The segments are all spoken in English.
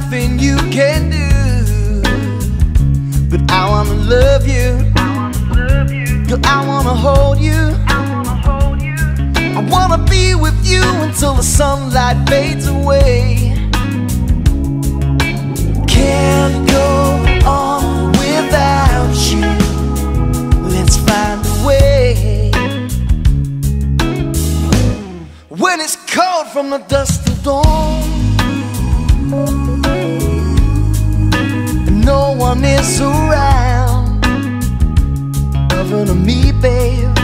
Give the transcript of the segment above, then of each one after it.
nothing you can do. But I wanna love you. Girl, I wanna hold you. I wanna be with you until the sunlight fades away. Can't go on without you. Let's find a way. When it's cold from the dust of dawn, is around, than me, babe.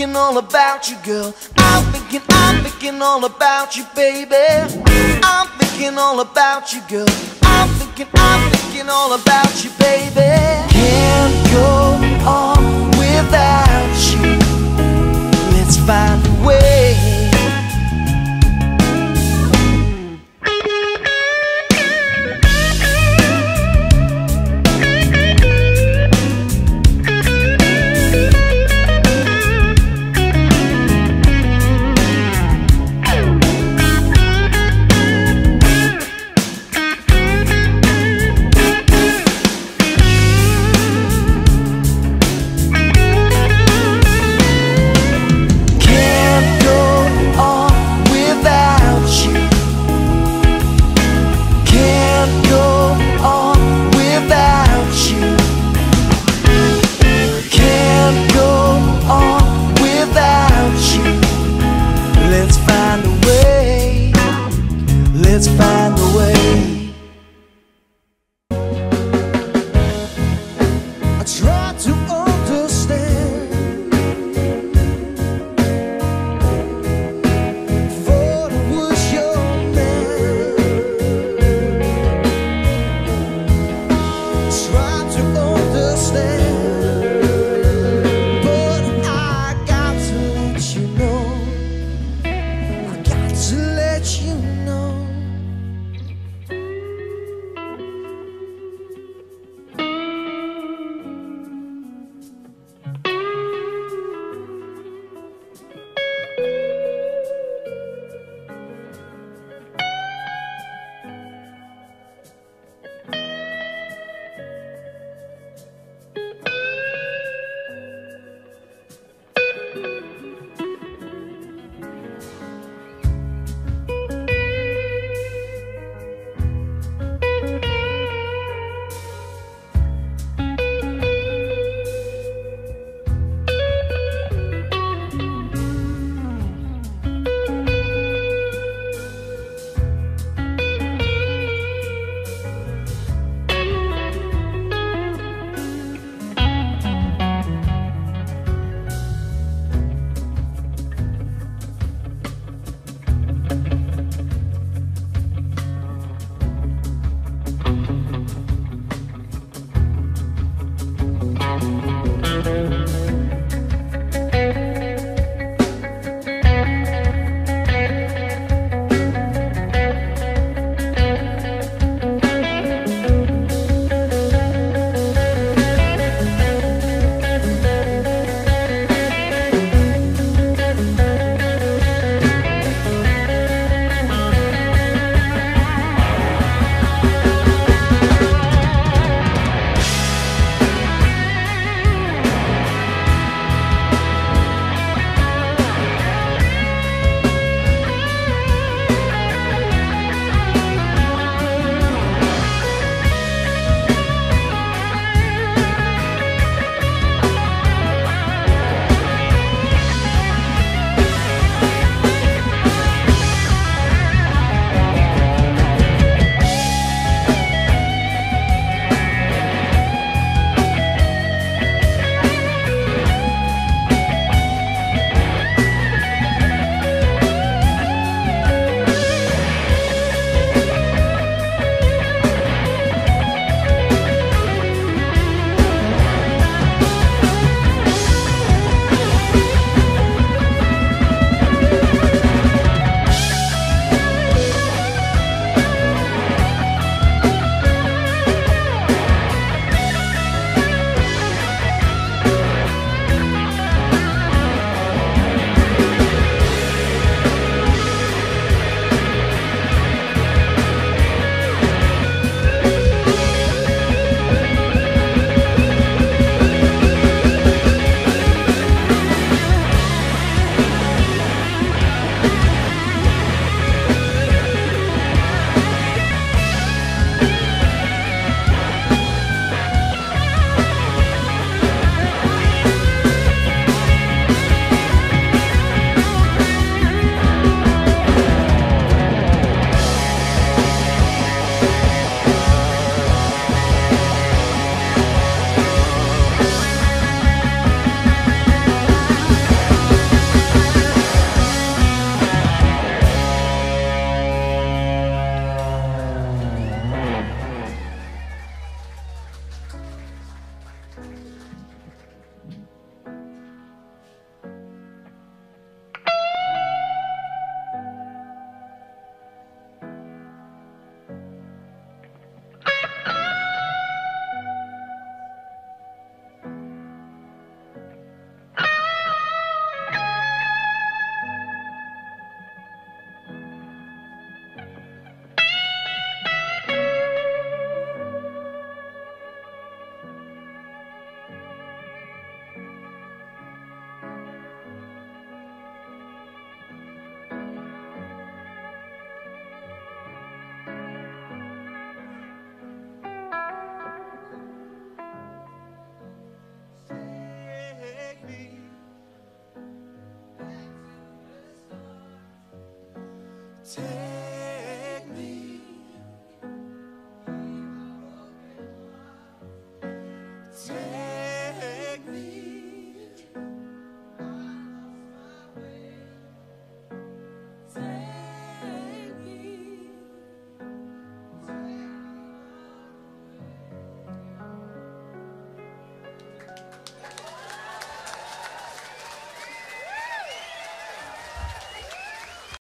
Thinking all about you, girl. I'm thinking, I'm thinking all about you, baby. I'm thinking all about you, girl. I'm thinking, I'm thinking all about you, baby. I try to understand. I was your man. To take